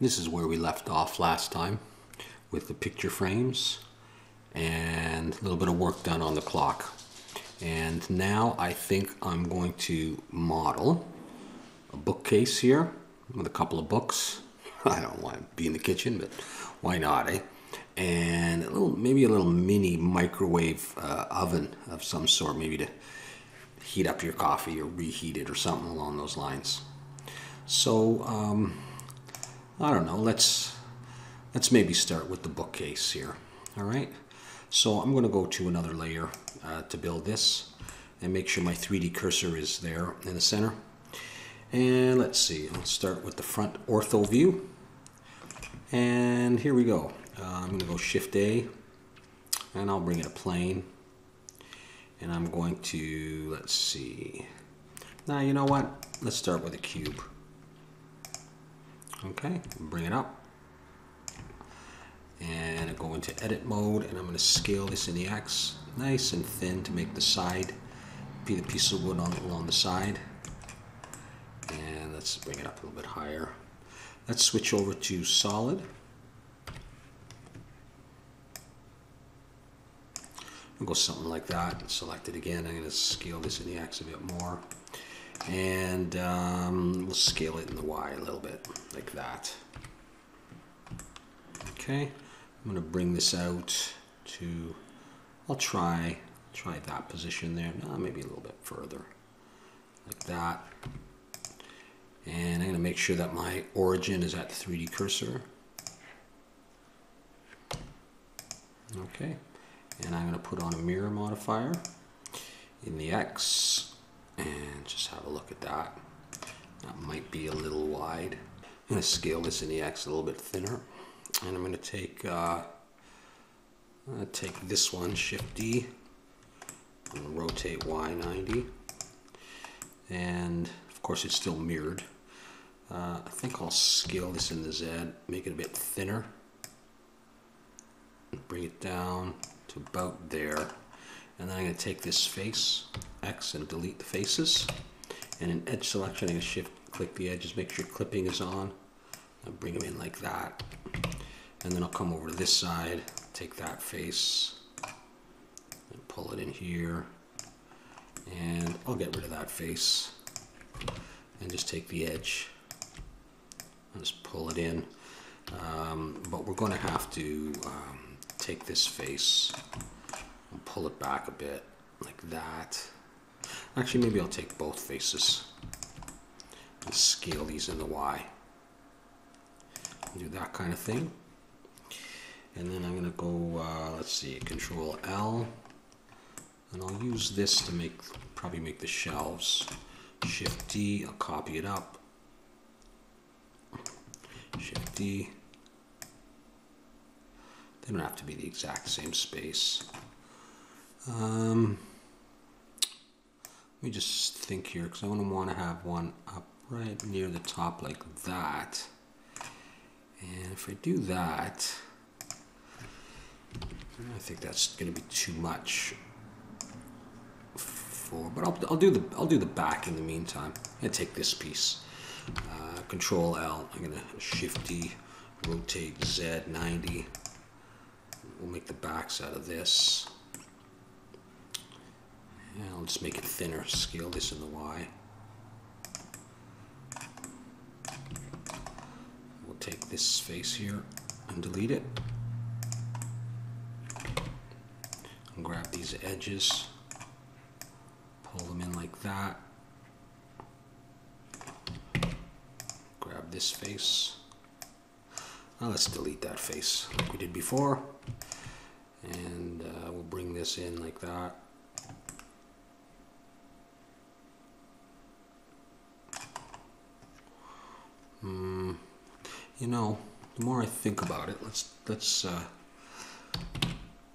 This is where we left off last time with the picture frames and a little bit of work done on the clock. And now I think I'm going to model a bookcase here with a couple of books. I don't want to be in the kitchen, but why not, eh? And a little, maybe a little mini microwave uh, oven of some sort, maybe to heat up your coffee or reheat it or something along those lines. So, um, I don't know, let's, let's maybe start with the bookcase here, all right? So I'm gonna go to another layer uh, to build this and make sure my 3D cursor is there in the center. And let's see, let's start with the front ortho view. And here we go. Uh, I'm gonna go Shift A and I'll bring it a plane. And I'm going to, let's see. Now, you know what? Let's start with a cube. Okay, bring it up. And I go into edit mode and I'm going to scale this in the X nice and thin to make the side be the piece of wood on along the side. And let's bring it up a little bit higher. Let's switch over to solid. I'll go something like that. and Select it again. I'm going to scale this in the X a bit more and um, we'll scale it in the Y a little bit like that. Okay I'm gonna bring this out to I'll try try that position there no, maybe a little bit further like that. And I'm gonna make sure that my origin is at the 3D cursor. Okay and I'm gonna put on a mirror modifier in the X and just have a look at that. That might be a little wide. I'm going to scale this in the X a little bit thinner. And I'm going to take, uh, I'm going to take this one, Shift D, and rotate Y 90. And of course it's still mirrored. Uh, I think I'll scale this in the Z, make it a bit thinner. Bring it down to about there. And then I'm going to take this face, X, and delete the faces. And in edge selection, I'm going to shift click the edges, make sure clipping is on. And bring them in like that. And then I'll come over to this side, take that face, and pull it in here. And I'll get rid of that face. And just take the edge and just pull it in. Um, but we're going to have to um, take this face and pull it back a bit like that. Actually, maybe I'll take both faces and scale these in the Y. Do that kind of thing. And then I'm going to go, uh, let's see, Control L. And I'll use this to make, probably make the shelves. Shift D, I'll copy it up. Shift D. They don't have to be the exact same space. Um, let me just think here because I want to want to have one up right near the top like that. And if I do that, I think that's going to be too much for, but I'll, I'll do the I'll do the back in the meantime. I'm take this piece, uh, Control L. I'm gonna Shift D, rotate Z 90. We'll make the backs out of this. And I'll just make it thinner, scale this in the Y. We'll take this face here and delete it. And grab these edges, pull them in like that. Grab this face. Now let's delete that face like we did before. And uh, we'll bring this in like that. You know, the more I think about it, let's let's uh,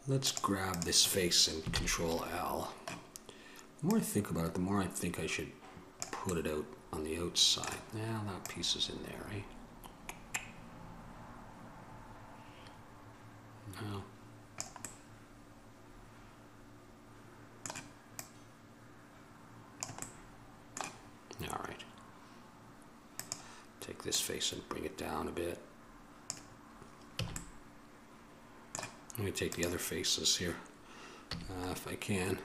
let's grab this face and Control L. The more I think about it, the more I think I should put it out on the outside. Now that piece is in there, right? No. this face and bring it down a bit. Let me take the other faces here, uh, if I can.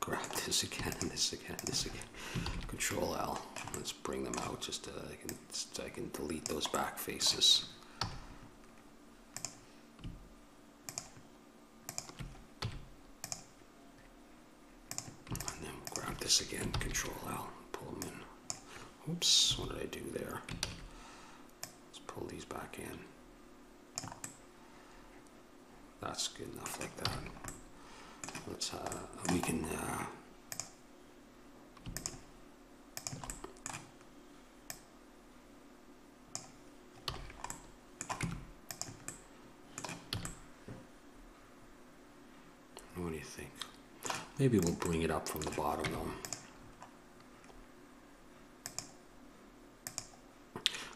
Grab this again and this again and this again. Control L. Let's bring them out just so I can, so I can delete those back faces. And then grab this again, Control L, pull them in. Oops, what did I do there? Let's pull these back in. That's good enough like that. Let's, uh, we can, uh, what do you think? Maybe we'll bring it up from the bottom though.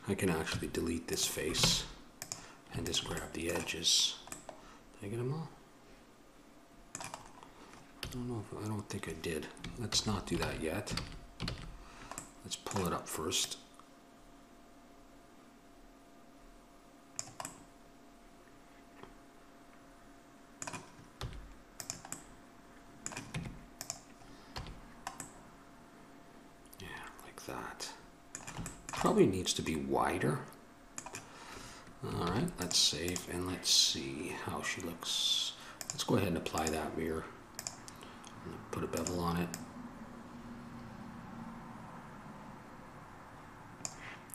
I can actually delete this face and just grab the edges. Did I get them all? I don't know if, I don't think I did. Let's not do that yet. Let's pull it up first. Yeah, like that. Probably needs to be wider. All right, let's save and let's see how she looks. Let's go ahead and apply that mirror. And put a bevel on it.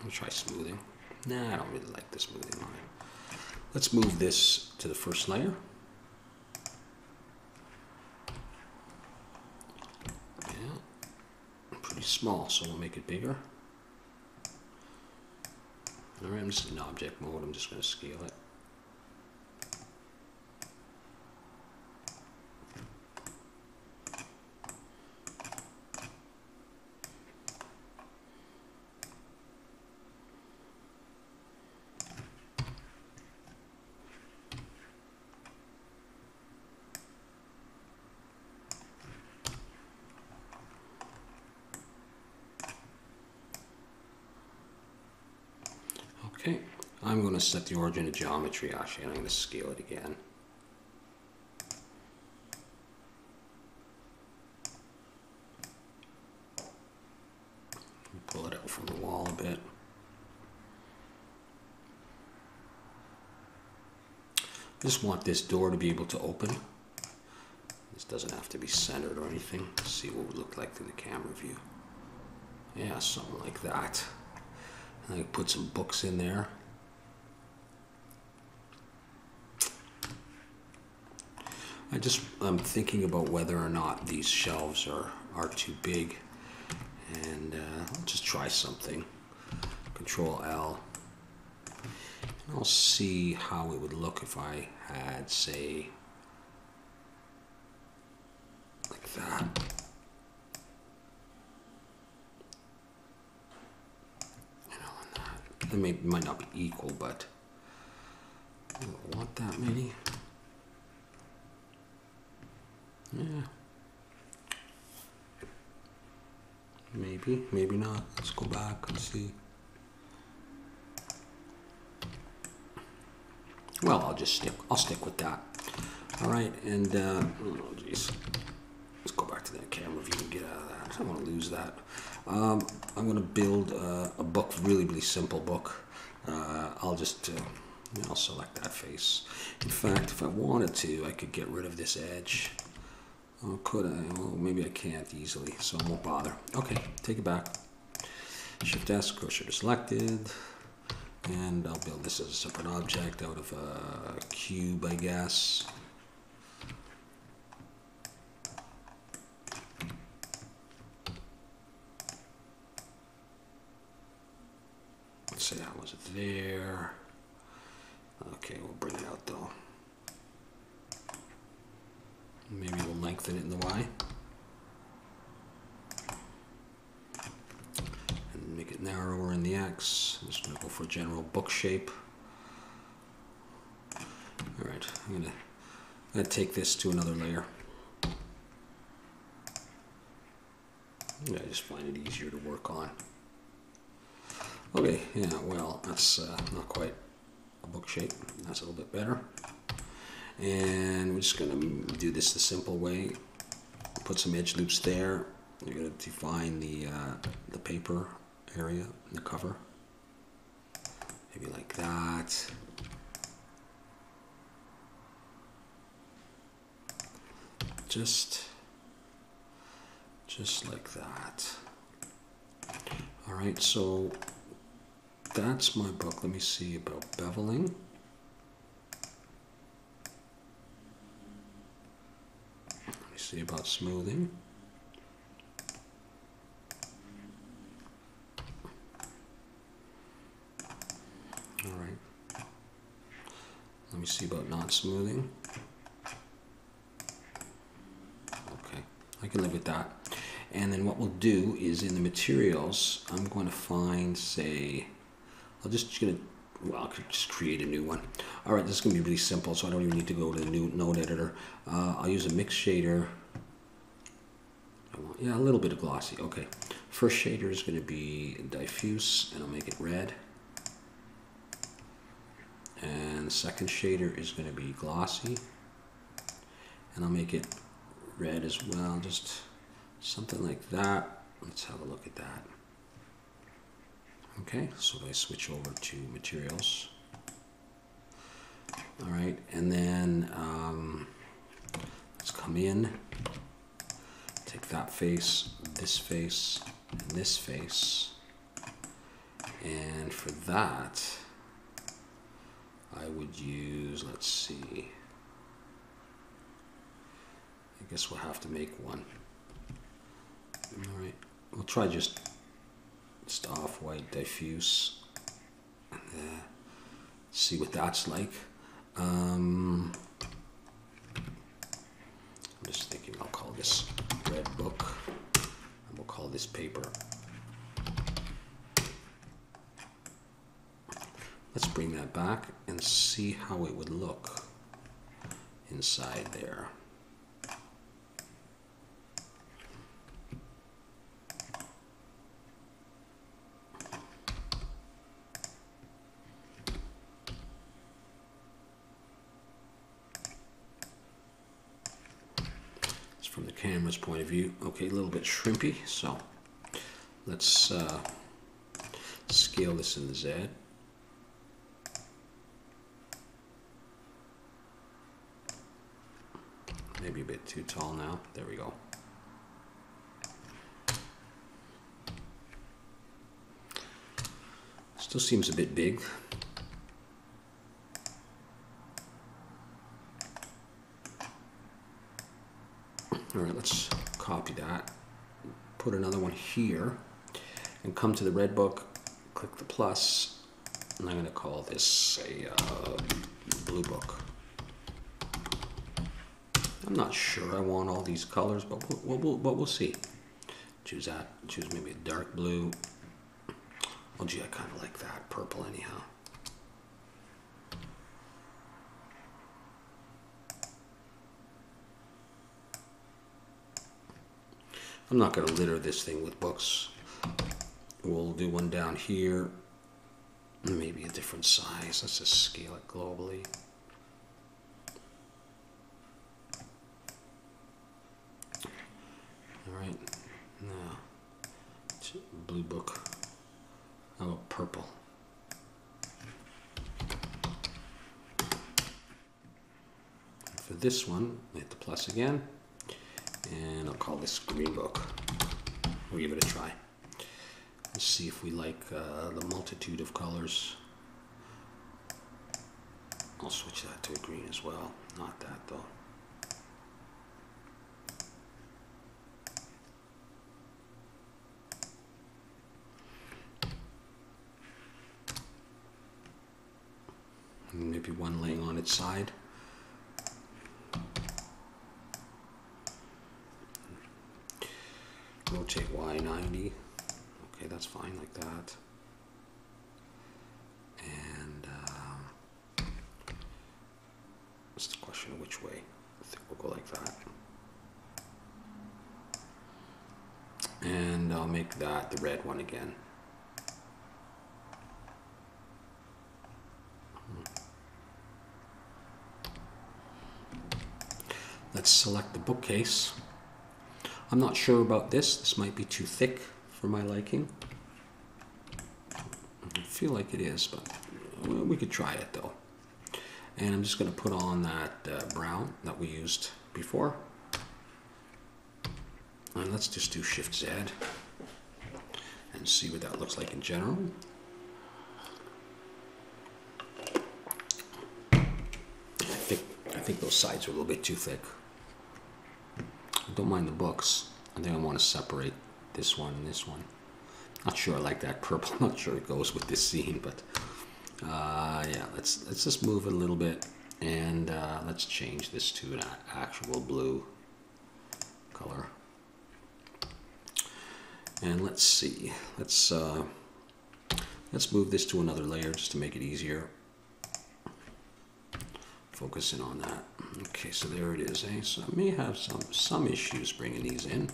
I'll try smoothing. Nah, I don't really like the smoothing it. Let's move this to the first layer. Yeah, pretty small, so we'll make it bigger. Right, I'm just in object mode. I'm just going to scale it. Okay, I'm going to set the origin of geometry actually, and I'm going to scale it again. Pull it out from the wall a bit. I just want this door to be able to open. This doesn't have to be centered or anything. Let's see what it would look like through the camera view. Yeah, something like that. I put some books in there. Just I'm thinking about whether or not these shelves are are too big, and uh, I'll just try something. Control L. And I'll see how it would look if I had say like that. It may, might not be equal, but I don't want that many. Yeah. Maybe, maybe not. Let's go back and see. Well, I'll just stick. I'll stick with that. All right, and uh, oh geez, let's go back to that camera view and get out of that. I don't want to lose that. Um, I'm going to build uh, a book, really, really simple book. Uh, I'll just, uh, I'll select that face. In fact, if I wanted to, I could get rid of this edge. Oh, could I? Well, maybe I can't easily, so I won't bother. Okay, take it back. Shift S, cursor selected. And I'll build this as a separate object out of a cube, I guess. Let's say I was there. Okay, we'll bring it out though. Maybe we'll lengthen it in the Y. And make it narrower in the X. I'm just gonna go for a general book shape. All right, I'm gonna, I'm gonna take this to another layer. Yeah, I just find it easier to work on. Okay, yeah, well, that's uh, not quite a book shape. That's a little bit better. And we're just gonna do this the simple way. Put some edge loops there. You're gonna define the, uh, the paper area, the cover. Maybe like that. Just, just like that. All right, so that's my book. Let me see about beveling. Let me see about smoothing. All right. Let me see about not smoothing. Okay, I can live with that. And then what we'll do is in the materials, I'm going to find, say, I'll just gonna, well, I could just create a new one. All right, this is gonna be really simple, so I don't even need to go to the new node editor. Uh, I'll use a mix shader. Yeah, a little bit of glossy, okay. First shader is gonna be diffuse, and I'll make it red. And second shader is gonna be glossy, and I'll make it red as well, just something like that. Let's have a look at that. Okay, so I switch over to materials. All right, and then um, let's come in, take that face, this face, and this face. And for that, I would use, let's see, I guess we'll have to make one. All right, we'll try just just off-white diffuse and uh, see what that's like. Um, I'm just thinking I'll call this red book and we'll call this paper. Let's bring that back and see how it would look inside there. It's from the camera's point of view. Okay, a little bit shrimpy, so let's uh, scale this in the Z. Maybe a bit too tall now. There we go. Still seems a bit big. All right, let's copy that. Put another one here and come to the red book, click the plus, and I'm going to call this a uh, blue book. I'm not sure I want all these colors, but we'll, we'll, but we'll see. Choose that. Choose maybe a dark blue. Oh, gee, I kind of like that purple anyhow. I'm not going to litter this thing with books. We'll do one down here, maybe a different size. Let's just scale it globally. All right, now blue book. About purple? For this one, hit the plus again, and I'll call this green book. We'll give it a try. Let's see if we like uh, the multitude of colors. I'll switch that to a green as well. Not that though. Maybe one laying on its side. take Y90. Okay, that's fine like that. And um, it's the question of which way. I think we'll go like that. And I'll make that the red one again. Hmm. Let's select the bookcase. I'm not sure about this. This might be too thick for my liking. I feel like it is, but we could try it though. And I'm just going to put on that uh, brown that we used before. And let's just do Shift Z and see what that looks like in general. I think I think those sides are a little bit too thick. Don't mind the books. I think I want to separate this one and this one. Not sure I like that purple. Not sure it goes with this scene, but uh, yeah, let's let's just move it a little bit and uh, let's change this to an actual blue color. And let's see, let's uh, let's move this to another layer just to make it easier. Focusing on that. Okay, so there it is. Eh? So I may have some some issues bringing these in,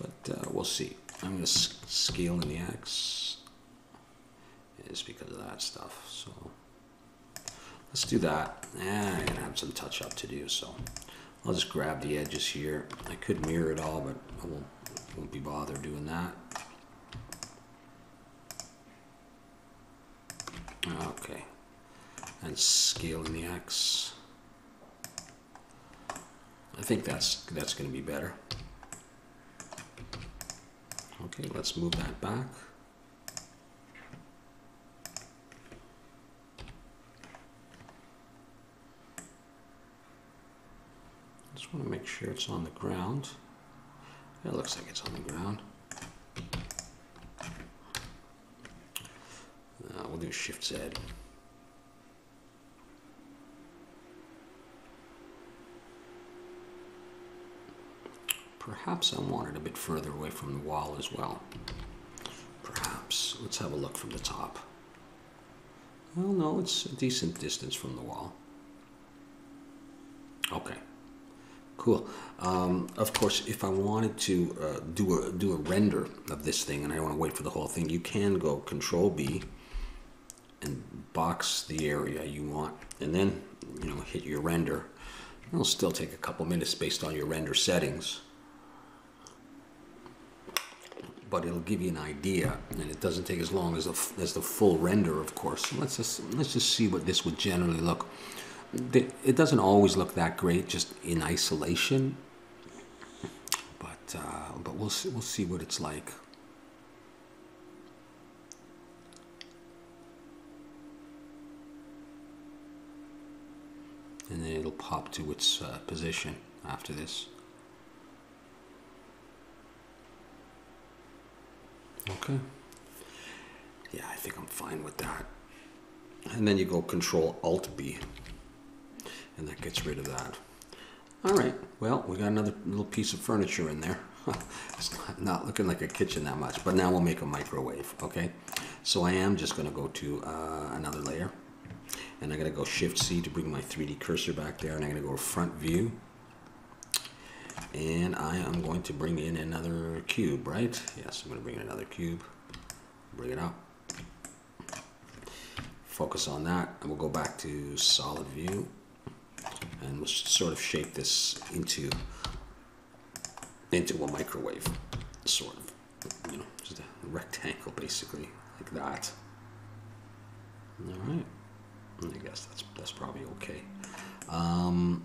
but uh, we'll see. I'm going to scale in the X. It's because of that stuff. So let's do that. Eh, I'm going to have some touch up to do. So I'll just grab the edges here. I could mirror it all, but I won't, won't be bothered doing that. Okay. And scale in the X. I think that's that's going to be better. Okay, let's move that back. Just want to make sure it's on the ground. It looks like it's on the ground. Uh, we'll do Shift Z. Perhaps I want it a bit further away from the wall as well. Perhaps. Let's have a look from the top. Well, no, it's a decent distance from the wall. Okay, cool. Um, of course, if I wanted to uh, do a do a render of this thing, and I don't want to wait for the whole thing, you can go Control B and box the area you want, and then you know hit your render. It'll still take a couple minutes based on your render settings but it'll give you an idea, and it doesn't take as long as, a, as the full render, of course. So let's just let's just see what this would generally look. It doesn't always look that great just in isolation, but uh, but we'll see, we'll see what it's like. And then it'll pop to its uh, position after this. Okay. Yeah, I think I'm fine with that. And then you go Control Alt B, and that gets rid of that. All right. Well, we got another little piece of furniture in there. it's not, not, looking like a kitchen that much, but now we'll make a microwave. Okay. So I am just going to go to uh, another layer, and I'm going to go Shift C to bring my 3D cursor back there, and I'm going to go Front View and I am going to bring in another cube, right? Yes, I'm going to bring in another cube. Bring it up. Focus on that, and we'll go back to solid view, and we'll sort of shape this into into a microwave, sort of, you know, just a rectangle, basically, like that. All right, I guess that's that's probably okay. Um,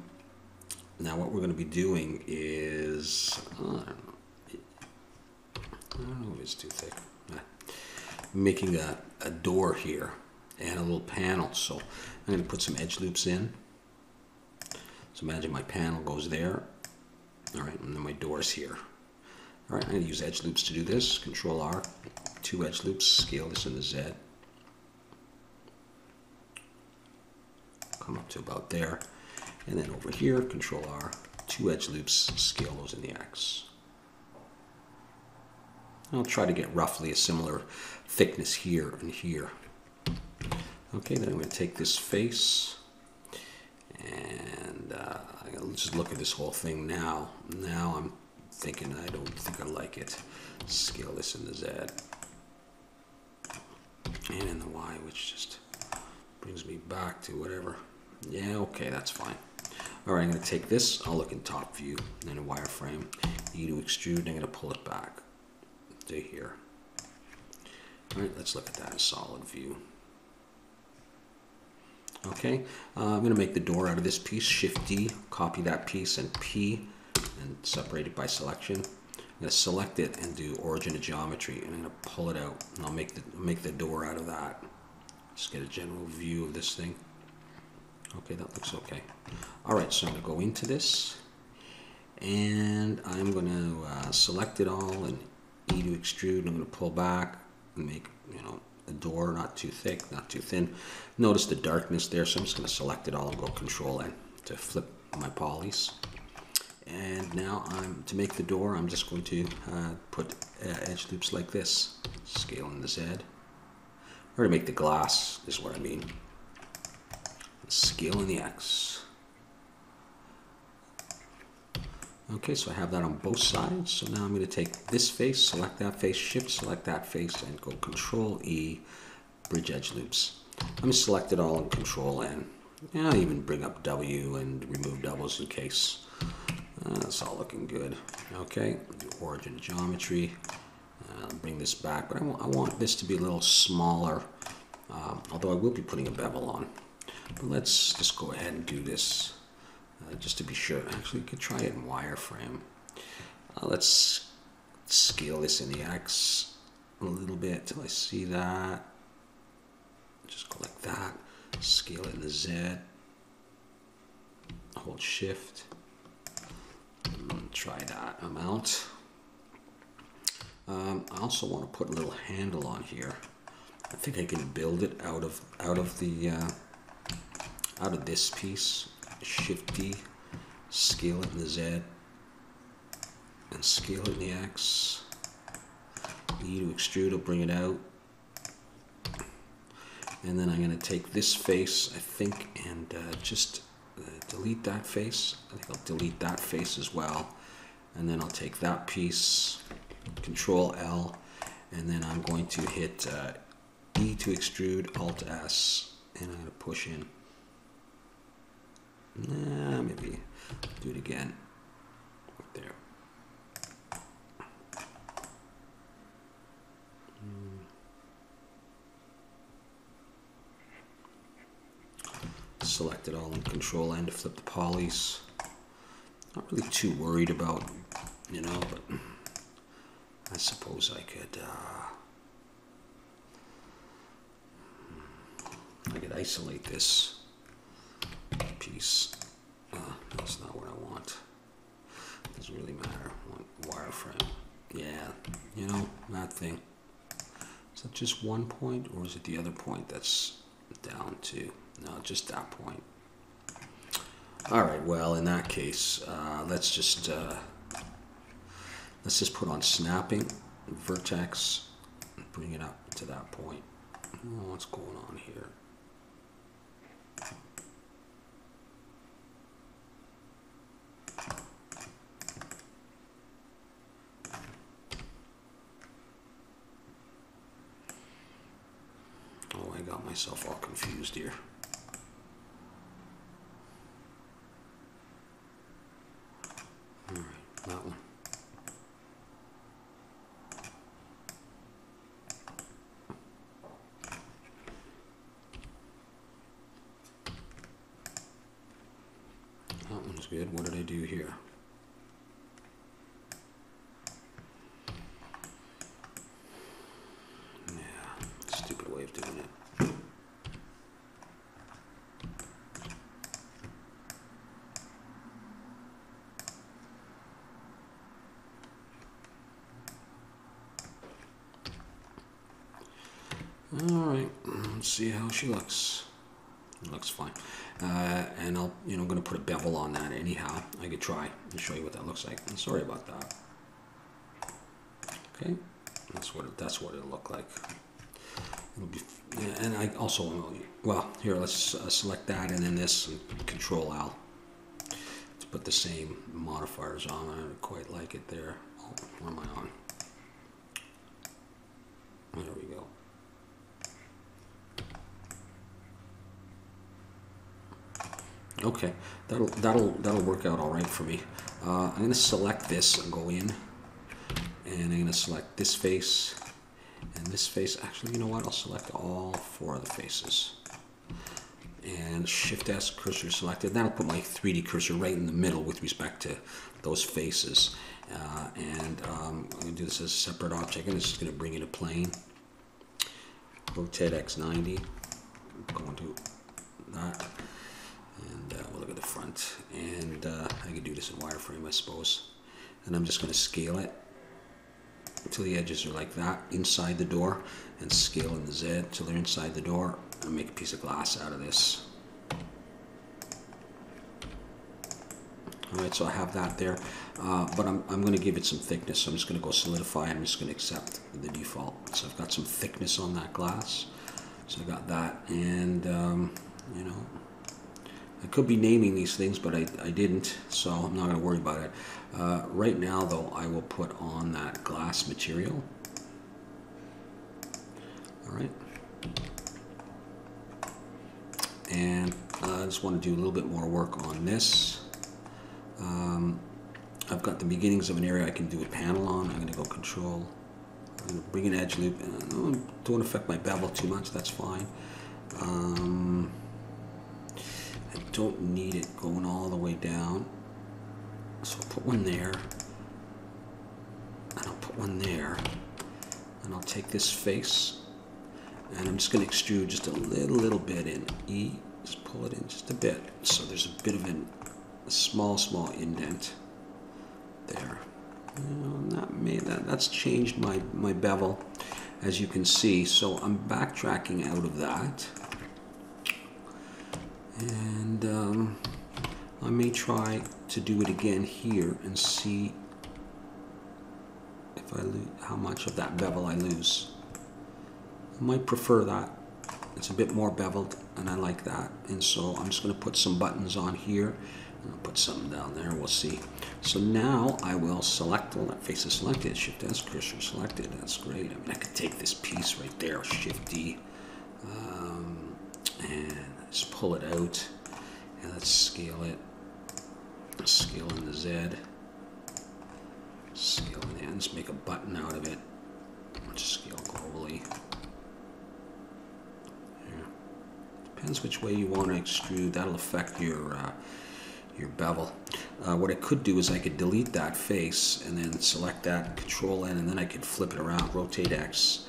now what we're going to be doing is, uh, I don't know, if it's too thick. Making a, a door here and a little panel. So I'm going to put some edge loops in. So imagine my panel goes there. All right, and then my door's here. All right, I'm going to use edge loops to do this. Control R, two edge loops, scale this into Z. Come up to about there. And then over here, Control R, two edge loops, scale those in the X. I'll try to get roughly a similar thickness here and here. Okay, then I'm going to take this face and uh, I'll just look at this whole thing now. Now I'm thinking I don't think I like it. Scale this in the Z and in the Y, which just brings me back to whatever. Yeah, okay, that's fine. All right, I'm gonna take this, I'll look in top view, then a wireframe, E to extrude, and I'm gonna pull it back to here. All right, let's look at that in solid view. Okay, uh, I'm gonna make the door out of this piece, Shift D, copy that piece, and P, and separate it by selection. I'm gonna select it and do origin of geometry, and I'm gonna pull it out, and I'll make the make the door out of that. Just get a general view of this thing. Okay, that looks okay. All right, so I'm gonna go into this, and I'm gonna uh, select it all and E to extrude. I'm gonna pull back and make you know the door not too thick, not too thin. Notice the darkness there, so I'm just gonna select it all and go Control N to flip my polys. And now I'm to make the door. I'm just going to uh, put uh, edge loops like this, scale in the Z. Or to make the glass is what I mean. Scale in the X. Okay, so I have that on both sides. So now I'm going to take this face, select that face, shift select that face, and go Control E, bridge edge loops. I'm going to select it all and Control N. And I'll even bring up W and remove doubles in case. Uh, that's all looking good. Okay, origin geometry. Uh, bring this back, but I want, I want this to be a little smaller, um, although I will be putting a bevel on. Let's just go ahead and do this uh, just to be sure. Actually, you could try it in wireframe. Uh, let's scale this in the X a little bit till I see that. Just go like that. Scale it in the Z. Hold shift. Try that amount. Um, I also want to put a little handle on here. I think I can build it out of out of the uh, out of this piece. Shift D, scale it in the Z, and scale it in the X. E to extrude will bring it out. And then I'm going to take this face, I think, and uh, just uh, delete that face. I think I'll delete that face as well. And then I'll take that piece, Control L, and then I'm going to hit uh, E to extrude, Alt S, and I'm going to push in. Nah, maybe do it again. There. Select it all in Control to flip the polys. Not really too worried about, you know, but I suppose I could. Uh, I could isolate this piece. Uh, that's not what I want. Doesn't really matter. I want wireframe. Yeah, you know, that thing. Is that just one point or is it the other point that's down to? No, just that point. All right, well, in that case, uh, let's just uh, let's just put on snapping, vertex, and bring it up to that point. What's going on here? Oh, I got myself all confused here. All right, that one. That one's good. What did I do here? Yeah, stupid way of doing it. All right, how she looks. Looks fine. Uh, and I'll, you know, I'm gonna put a bevel on that anyhow. I could try and show you what that looks like. And sorry about that. Okay, that's what it, that's what it'll look like. It'll be, and I also, well, here let's uh, select that and then this and Control L to put the same modifiers on. I don't quite like it there. Oh, where am I on? There we go. Okay, that'll that'll that'll work out all right for me. Uh, I'm gonna select this and go in, and I'm gonna select this face and this face. Actually, you know what? I'll select all four of the faces and Shift S cursor selected. That'll put my 3D cursor right in the middle with respect to those faces. Uh, and um, I'm going to do this as a separate object, and this is going to bring in a plane. Rotate X90. Going to that. And uh, we'll look at the front. And uh, I can do this in wireframe, I suppose. And I'm just going to scale it until the edges are like that inside the door and scale in the Z till they're inside the door and make a piece of glass out of this. All right, so I have that there, uh, but I'm, I'm going to give it some thickness. So I'm just going to go solidify. I'm just going to accept the default. So I've got some thickness on that glass. So I got that, and um, you know, I could be naming these things, but I, I didn't, so I'm not going to worry about it. Uh, right now, though, I will put on that glass material. All right. And I just want to do a little bit more work on this. Um, I've got the beginnings of an area I can do a panel on. I'm going to go control. I'm going to bring an edge loop. Uh, don't affect my bevel too much. That's fine. Um, I don't need it going all the way down. So I'll put one there. And I'll put one there. And I'll take this face. And I'm just going to extrude just a little, little bit in E. Just pull it in just a bit. So there's a bit of an a small, small indent there. Know, that may, that, that's changed my, my bevel, as you can see. So I'm backtracking out of that. And um, I may try to do it again here and see if I lose, how much of that bevel I lose. I might prefer that. It's a bit more beveled and I like that. And so I'm just going to put some buttons on here And I'll put something down there, we'll see. So now I will select, all that face is selected, Shift S, cursor selected, that's great. I mean, I could take this piece right there, Shift D, um, and just pull it out, and let's scale it. Scale in the Z, scale in the ends, make a button out of it. Just scale globally. Yeah. Depends which way you want to extrude, that'll affect your uh, your bevel. Uh, what I could do is I could delete that face and then select that, control N, and then I could flip it around, rotate X,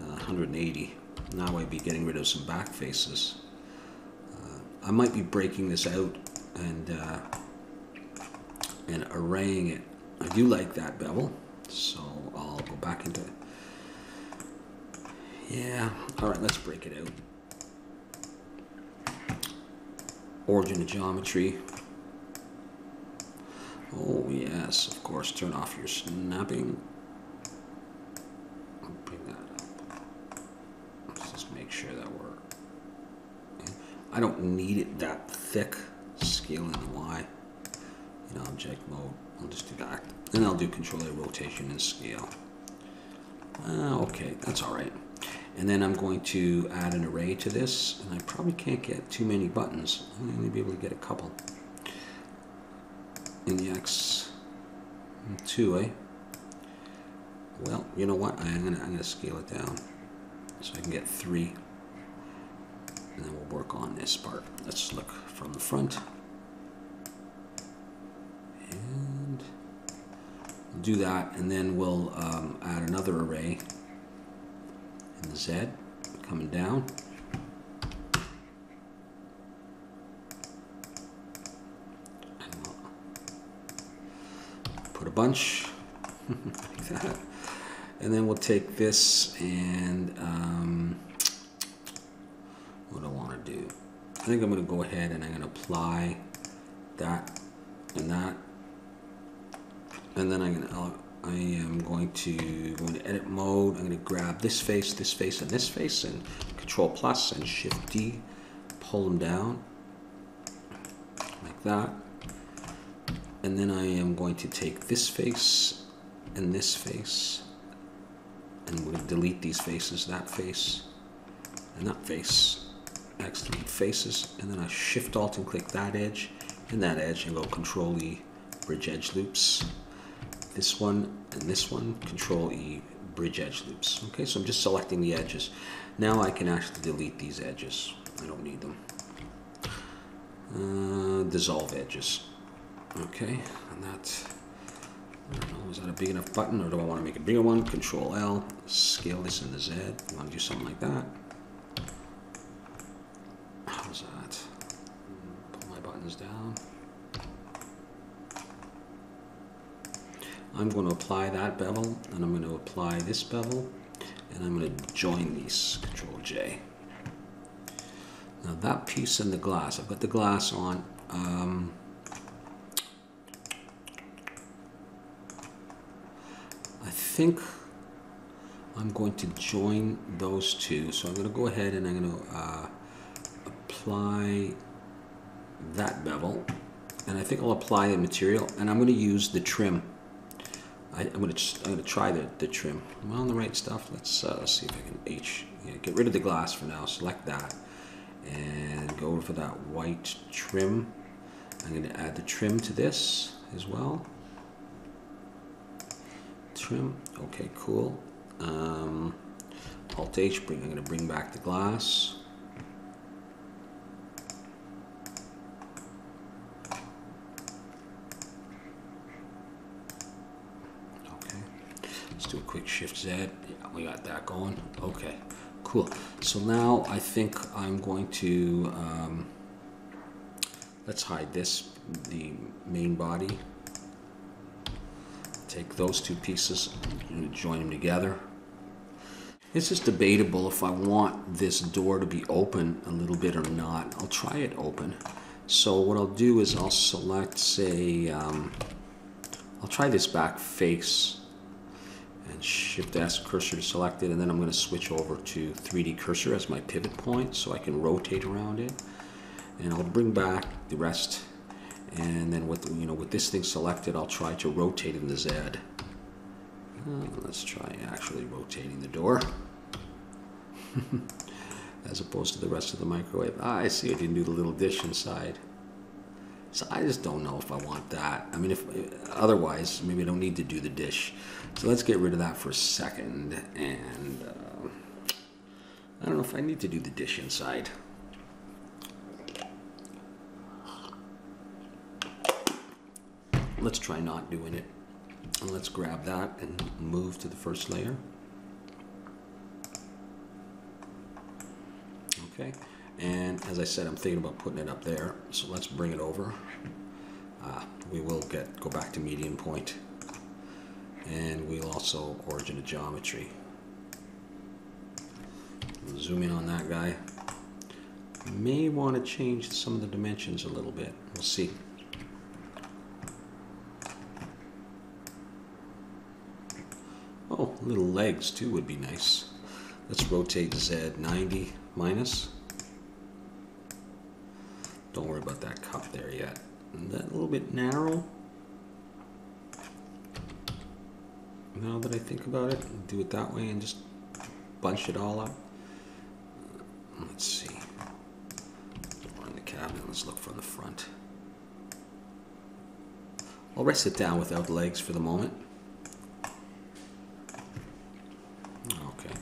uh, 180. Now I'd be getting rid of some back faces. I might be breaking this out and, uh, and arraying it. I do like that bevel, so I'll go back into it. Yeah, all right, let's break it out. Origin of geometry, Oh yes, of course, turn off your snapping. I'll bring that up. Let's just make sure that we're... I don't need it that thick. Scale in Y. In object mode. I'll just do that. Then I'll do control A rotation and scale. Uh, okay, that's all right. And then I'm going to add an array to this, and I probably can't get too many buttons. I'll only be able to get a couple in the X2, eh? Well, you know what? I'm gonna I'm gonna scale it down so I can get three, and then we'll work on this part. Let's look from the front, and do that, and then we'll um, add another array in the Z coming down. And we'll put a bunch like that. And then we'll take this and um, what I want to do? I think I'm going to go ahead and I'm going to apply that and that. And then I'm going to, I am going to go into edit mode. I'm going to grab this face, this face, and this face, and Control plus and Shift D, pull them down like that and then I am going to take this face and this face and we're going to delete these faces, that face and that face To faces, and then I Shift Alt and click that edge and that edge and go Control E, bridge edge loops. This one and this one, Control E, bridge edge loops. Okay, so I'm just selecting the edges. Now I can actually delete these edges. I don't need them. Uh, dissolve edges. Okay, and that, I don't know, is that a big enough button or do I want to make a bigger one? Control L, scale this into Z. You want to do something like that. How's that? Pull my buttons down. I'm going to apply that bevel and I'm going to apply this bevel and I'm going to join these, Control J. Now that piece in the glass, I've got the glass on. Um, I think I'm going to join those two. So I'm going to go ahead and I'm going to uh, apply that bevel. And I think I'll apply the material and I'm going to use the trim. I, am to I'm to try the, the trim. Am I on the right stuff? Let's uh, see if I can H. Yeah, get rid of the glass for now. Select that and go for that white trim. I'm to add the trim to this as well. Trim, okay, cool. Um, Alt H, bring, I'm to bring back the glass. Okay, let's a quick Shift Z. Yeah, we got that going. Okay. Cool. So now I think I'm going to, um, let's hide this, the main body. Take those two pieces and join them together. It's just debatable if I want this door to be open a little bit or not. I'll try it open. So what I'll do is I'll select, say, um, I'll try this back face and Shift S cursor selected and then I'm going to switch over to 3D cursor as my pivot point so I can rotate around it. And I'll bring back the rest and then with you know with this thing selected I'll try to rotate in the Z. Uh, let's try actually rotating the door. As opposed to the rest of the microwave. Ah, I see I didn't do the little dish inside. So I just don't know if I want that. I mean, if otherwise, maybe I don't need to do the dish. So let's get rid of that for a second. And uh, I don't know if I need to do the dish inside. Let's try not doing it. And let's grab that and move to the first layer. Okay. And as I said, I'm thinking about putting it up there. So let's bring it over. Uh, we will get go back to median point. And we'll also origin of geometry. zoom in on that guy. May want to change some of the dimensions a little bit. We'll see. Oh, little legs too would be nice. Let's rotate Z 90 minus. Don't worry about that cup there yet. That a little bit narrow? Now that I think about it, do it that way and just bunch it all up. Let's see. On the cabinet, let's look from the front. I'll rest it down without legs for the moment. Okay.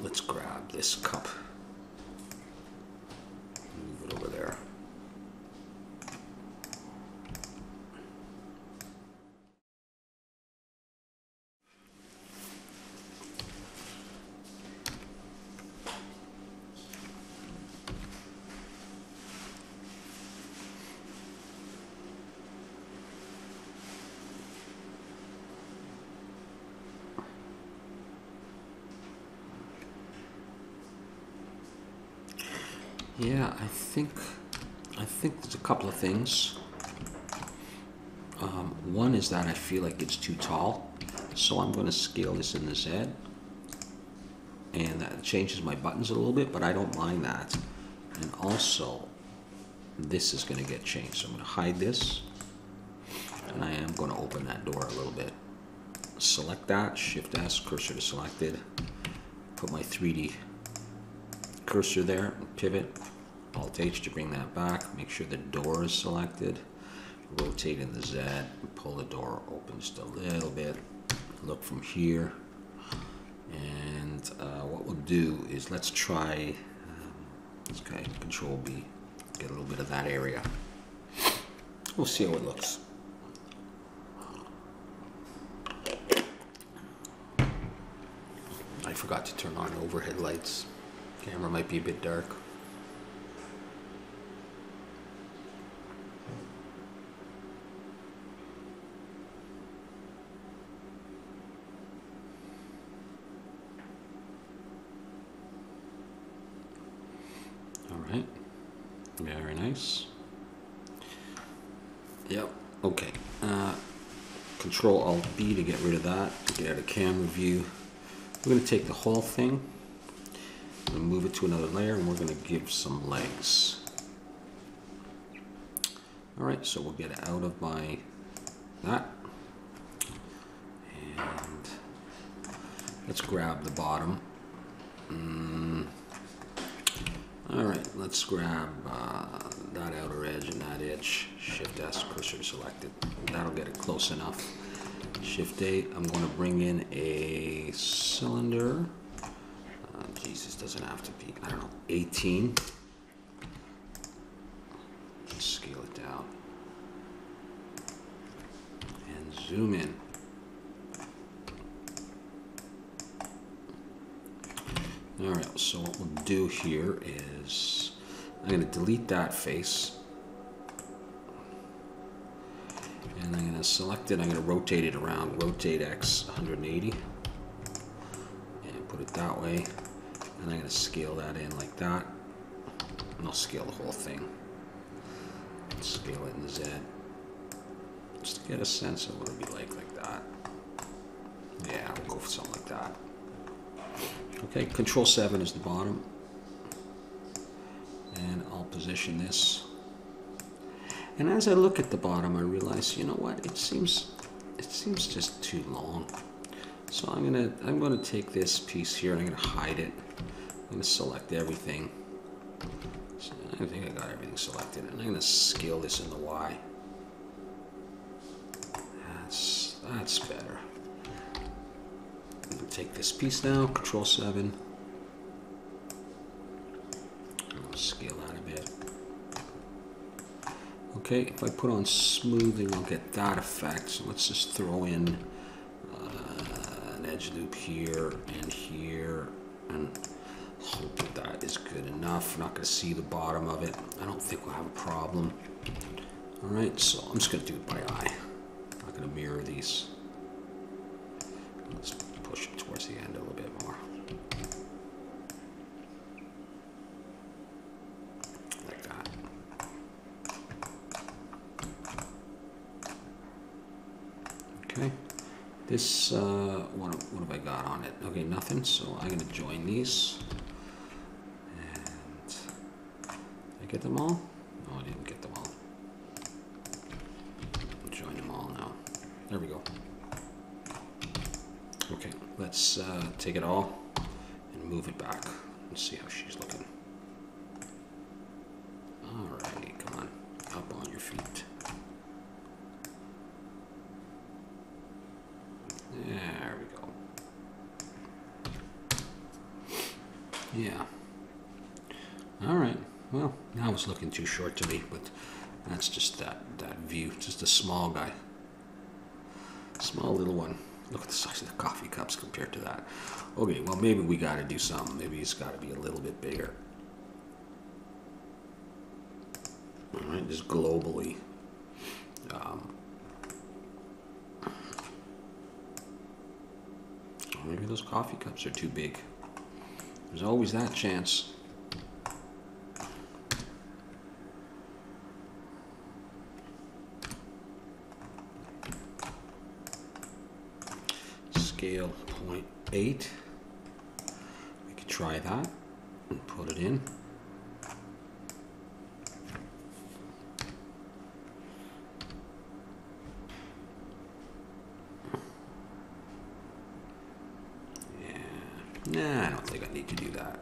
Let's grab this cup. Yeah, I think I think there's a couple of things. Um, one is that I feel like it's too tall, so I'm going to scale this in the Z, and that changes my buttons a little bit, but I don't mind that. And also, this is going to get changed, so I'm going to hide this, and I am going to open that door a little bit. Select that, Shift S, cursor to selected, put my 3D cursor there, pivot, Alt H to bring that back, make sure the door is selected, rotate in the Z, pull the door open just a little bit, look from here, and uh, what we'll do is let's try, um, okay, Control B, get a little bit of that area. We'll see how it looks. I forgot to turn on overhead lights. Camera might be a bit dark. All right, nice. Yep, okay. Uh, Control Alt B to get rid of that, to get out of camera view. We're gonna take the whole thing, and move it to another layer, and we're gonna give some legs. All right, so we'll get it out of my, that. And let's grab the bottom. Mm. All right, let's grab uh, that outer edge and that edge. Shift S, cursor selected. That'll get it close enough. Shift A, I'm going to bring in a cylinder. Uh, Jesus, doesn't have to be, I don't know, 18. Scale it down. And zoom in. All right, so what we'll do here is I'm going to delete that face. And I'm going to select it, I'm going to rotate it around, rotate X 180. And put it that way. And I'm going to scale that in like that. And I'll scale the whole thing. Scale it in Z. Just to get a sense of what it'd be like like that. Yeah, we'll go for something like that. Okay, control seven is the bottom and I'll position this. And as I look at the bottom I realize you know what it seems it seems just too long. So I'm gonna I'm gonna take this piece here I'm gonna hide it. I'm gonna select everything. So I think I got everything selected and I'm gonna scale this in the Y. That's that's better. Take this piece now control 7 Okay, if I put on smoothing, I'll get that effect. So let's just throw in uh, an edge loop here and here and hope that that is good enough. Not gonna see the bottom of it. I don't think we'll have a problem. All right, so I'm just gonna do it by eye. Not gonna mirror these. Let's push it towards the end a little bit more. Like that. Okay. This, uh, what, what have I got on it? Okay, nothing, so I'm gonna join these. And, I get them all? No, I didn't get them all. Join them all now. There we go. Okay, let's uh, take it all and move it back and see how she's looking. Alrighty, come on, up on your feet. There we go. Yeah. All right. Well, now it's looking too short to me, but that's just that that view. Just a small guy. Small little one. Look at the size of the coffee cups compared to that. Okay, well maybe we got to do something. Maybe it's got to be a little bit bigger. All right, just globally. Um, maybe those coffee cups are too big. There's always that chance. Scale 0.8. We could try that and put it in. Nah, I don't think I need to do that.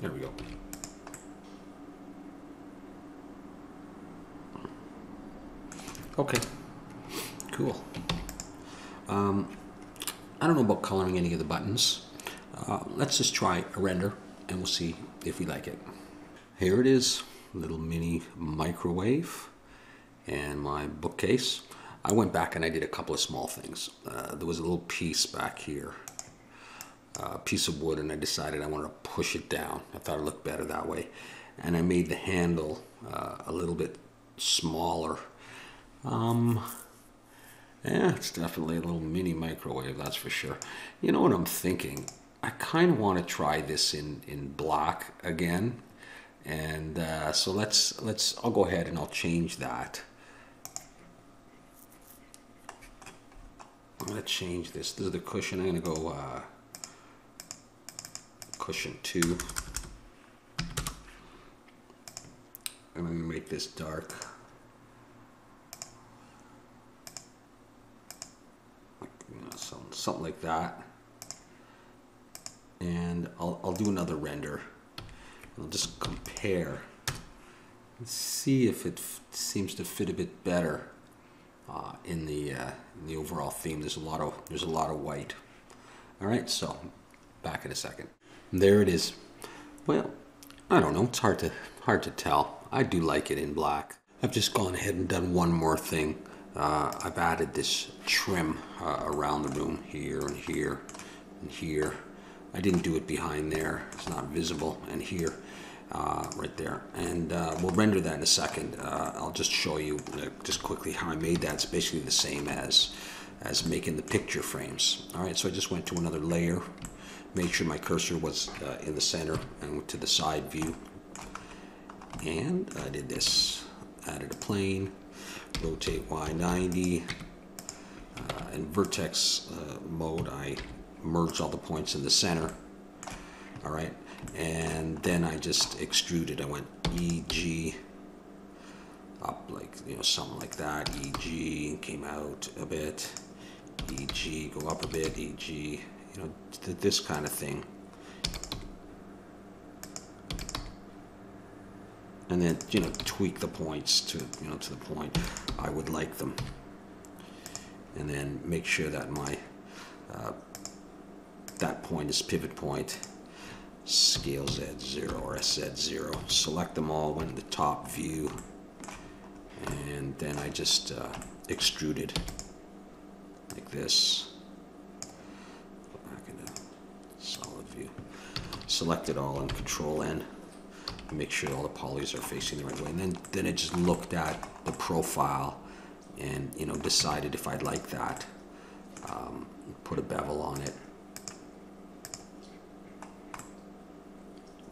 There we go. Okay, cool. Um, I don't know about coloring any of the buttons. Uh, let's just try a render and we'll see if we like it. Here it is, little mini microwave and my bookcase. I went back and I did a couple of small things. Uh, there was a little piece back here, a piece of wood, and I decided I wanted to push it down. I thought it looked better that way. And I made the handle uh, a little bit smaller. Um, yeah, it's definitely a little mini microwave, that's for sure. You know what I'm thinking? I kind of want to try this in, in black again. And uh, so let's, let's, I'll go ahead and I'll change that. I'm going to change this. This is the cushion. I'm going to go uh, cushion 2. I'm going to make this dark. Like, you know, something, like that. And I'll, I'll do another render. I'll just compare and see if it seems to fit a bit better uh, in the uh, in the overall theme. There's a lot of there's a lot of white. All right, so back in a second. There it is. Well, I don't know. It's hard to hard to tell. I do like it in black. I've just gone ahead and done one more thing. Uh, I've added this trim uh, around the room here and here and here. I didn't do it behind there. It's not visible. And here uh, right there. And uh, we'll render that in a second. Uh, I'll just show you uh, just quickly how I made that. It's basically the same as, as making the picture frames. All right, so I just went to another layer, made sure my cursor was in the center and went to the side view. And I did this, added a plane, rotate Y90, uh, in vertex mode, I merged all the points in the center. All right, and then I just extruded. I went EG up like, you know, something like that. EG came out a bit. EG, go up a bit, EG, you know, this kind of thing. And then, you know, tweak the points to, you know, to the point I would like them. And then make sure that my, uh, that point is pivot point scale Z0 or SZ0. Select them all, in the top view, and then I just uh, extruded like this. Back into solid view. Select it all in Control N. Make sure all the polys are facing the right way. And then, then I just looked at the profile and you know decided if I'd like that. Um, put a bevel on it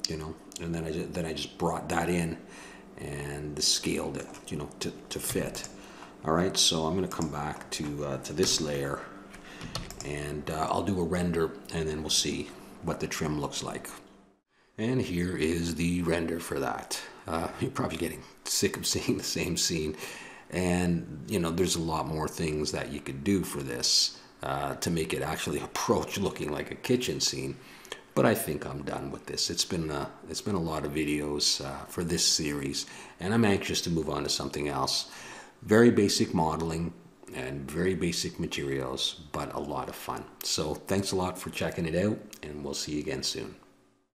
you know, and then I just, then I just brought that in and scaled it, you know, to, to fit. All right, so I'm gonna come back to, uh, to this layer and uh, I'll do a render and then we'll see what the trim looks like. And here is the render for that. Uh, you're probably getting sick of seeing the same scene. And, you know, there's a lot more things that you could do for this uh, to make it actually approach looking like a kitchen scene. But I think I'm done with this. It's been uh, it's been a lot of videos uh, for this series, and I'm anxious to move on to something else. Very basic modeling and very basic materials, but a lot of fun. So thanks a lot for checking it out, and we'll see you again soon.